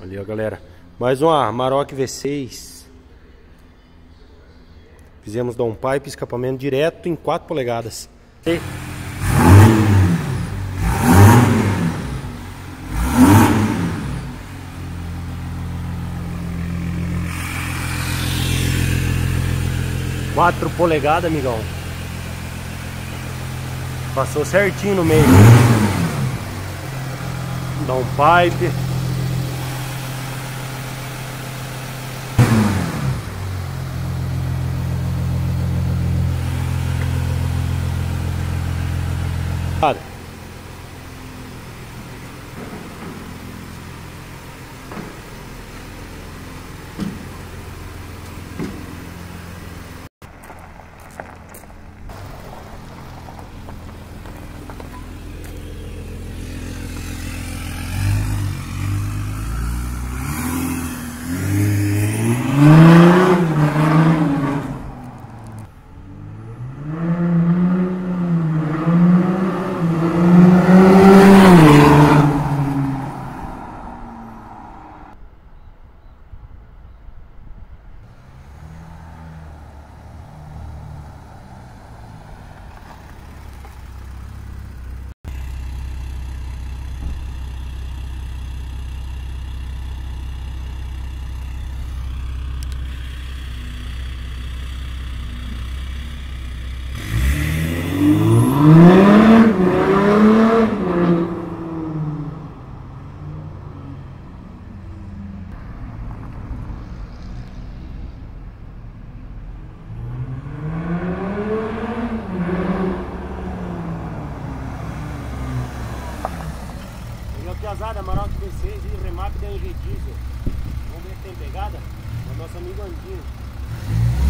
Ali, ó, galera. Mais uma Maroc V6. Fizemos down pipe, escapamento direto em 4 polegadas. E... Quatro polegadas, amigão. Passou certinho no meio. Down Hadi. Piazada, Amaral V6 e remap da Henry Diesel. Vamos ver se tem pegada. É o nosso amigo Andinho.